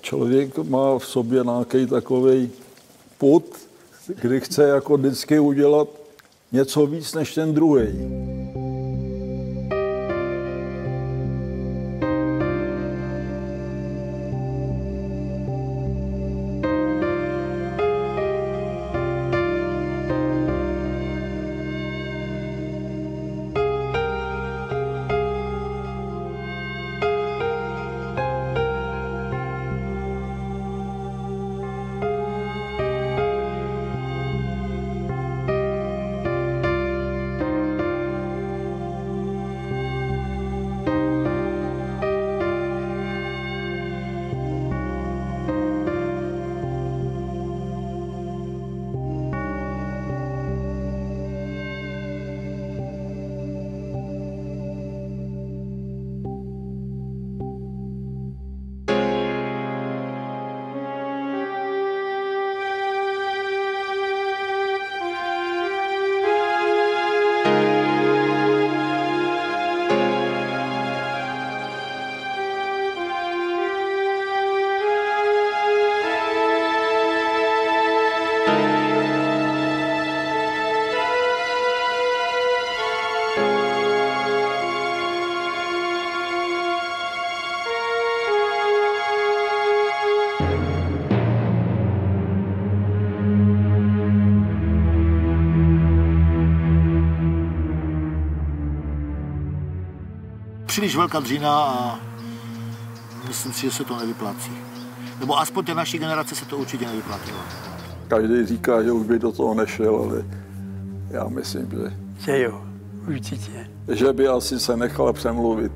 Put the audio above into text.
člověk má v sobě nějaký takový put, kdy chce jako vždycky udělat něco víc než ten druhý. Příliš velká dřina a myslím si, že se to nevyplácí. Nebo aspoň té naší generace se to určitě nevyplatilo. Každý říká, že už by do toho nešel, ale já myslím, že... Že jo, určitě. Že by asi se nechal přemluvit.